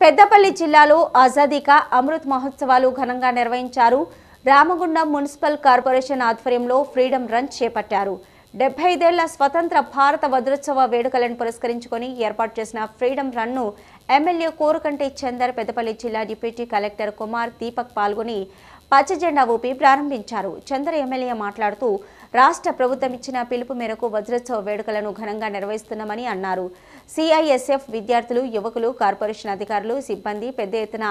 పెద్దపల్లి జిల్లాలో ఆజాదీకా అమృత్ మహోత్సవాలు ఘనంగా నిర్వహించారు. రామగుండం మున్సిపల్ కార్పొరేషన్ ఆధ్వర్యంలో ఫ్రీడమ్ రన్ చేపట్టారు. డెబ్బై ఐదేళ్ళ స్వతంత్ర భారత వజ్రోత్సవ వేడుకలను పురస్కరించుకొని ఏర్పాటు చేసిన ఫ్రీడమ్ రన్ను ఎమ్మెల్యే కోరుకంటి చందర్ పెద్దపల్లి జిల్లా డిప్యూటీ కలెక్టర్ కుమార్ దీపక్ పాల్గొని పచ్చజెండా ఊపి ప్రారంభించారు. చంద్ర ఎమ్మెల్యే మాట్లాడుతూ రాష్ట్ర ప్రభుత్వం ఇచ్చిన పిలుపు మేరకు వజ్రోత్సవ వేడుకలను ఘనంగా నిర్వహిస్తున్నామని అన్నారు. సిఐఎస్ఎఫ్ విద్యార్థులు యువకులు కార్పొరేషన్ అధికారులు సిబ్బంది పెద్ద ఎత్తున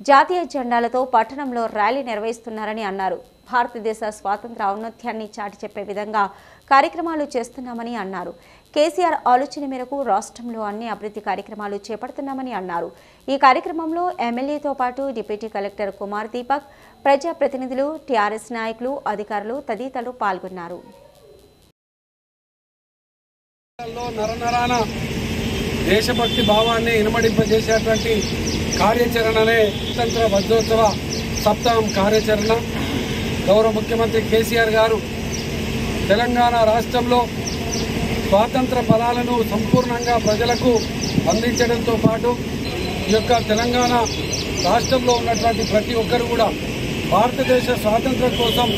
జాతీయ జెండాలతో పట్టణంలో ర్యాలీ నిర్వహిస్తున్నారని అన్నారు. భారతదేశ స్వాతంత్ర ఔన్నత్యాన్ని చాటి చెప్పే విధంగా కార్యక్రమాలు చేస్తున్నామని అన్నారు. కేసీఆర్ ఆలోచన మేరకు రాష్ట్రంలో అన్ని అభివృద్ధి కార్యక్రమాలు చేపడుతున్నామని అన్నారు. ఈ కార్యక్రమంలో ఎమ్మెల్యేతో పాటు డిప్యూటీ కలెక్టర్ కుమార్ దీపక్ ప్రజాప్రతినిధులు టీఆర్ఎస్ నాయకులు అధికారులు తదితరులు పాల్గొన్నారు. దేశభక్తి భావాన్ని ఇనుమడింపజేసేటువంటి కార్యాచరణనే స్వతంత్ర వజ్రోత్సవ సప్తాహం కార్యాచరణ. గౌరవ ముఖ్యమంత్రి కేసీఆర్ గారు తెలంగాణ రాష్ట్రంలో స్వాతంత్ర ఫలాలను సంపూర్ణంగా ప్రజలకు అందించడంతో పాటు ఈ యొక్క తెలంగాణ రాష్ట్రంలో ఉన్నటువంటి ప్రతి ఒక్కరు కూడా భారతదేశ స్వాతంత్రం కోసం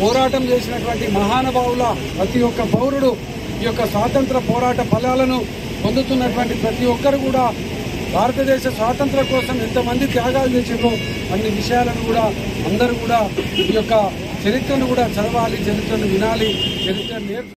పోరాటం చేసినటువంటి మహానుభావుల ప్రతి ఒక్క పౌరుడు ఈ యొక్క స్వాతంత్ర పోరాట ఫలాలను పొందుతున్నటువంటి ప్రతి ఒక్కరు కూడా భారతదేశ స్వాతంత్రం కోసం ఎంతమంది త్యాగాలు చేసిందో అన్ని విషయాలను కూడా అందరూ కూడా ఈ యొక్క చరిత్రను కూడా చదవాలి చరిత్రను వినాలి చరిత్ర నేర్చు